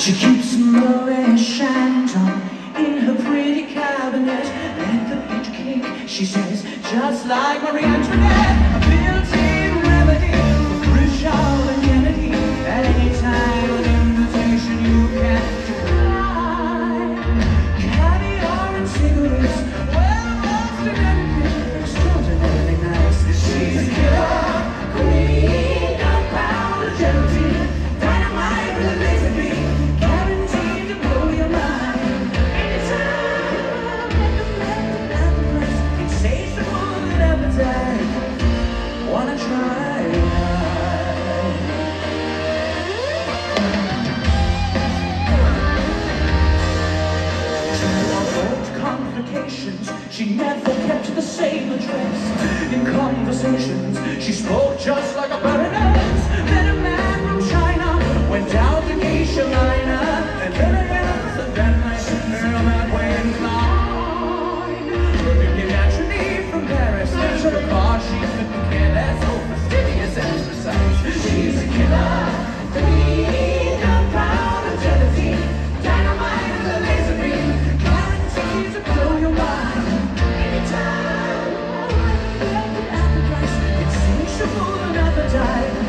She keeps Moët Chandon in her pretty cabinet. And the peach cake, she says, just like Marie Antoinette. A built-in remedy for Khrushchev she never kept the same address. In conversations, she spoke just like a baroness. die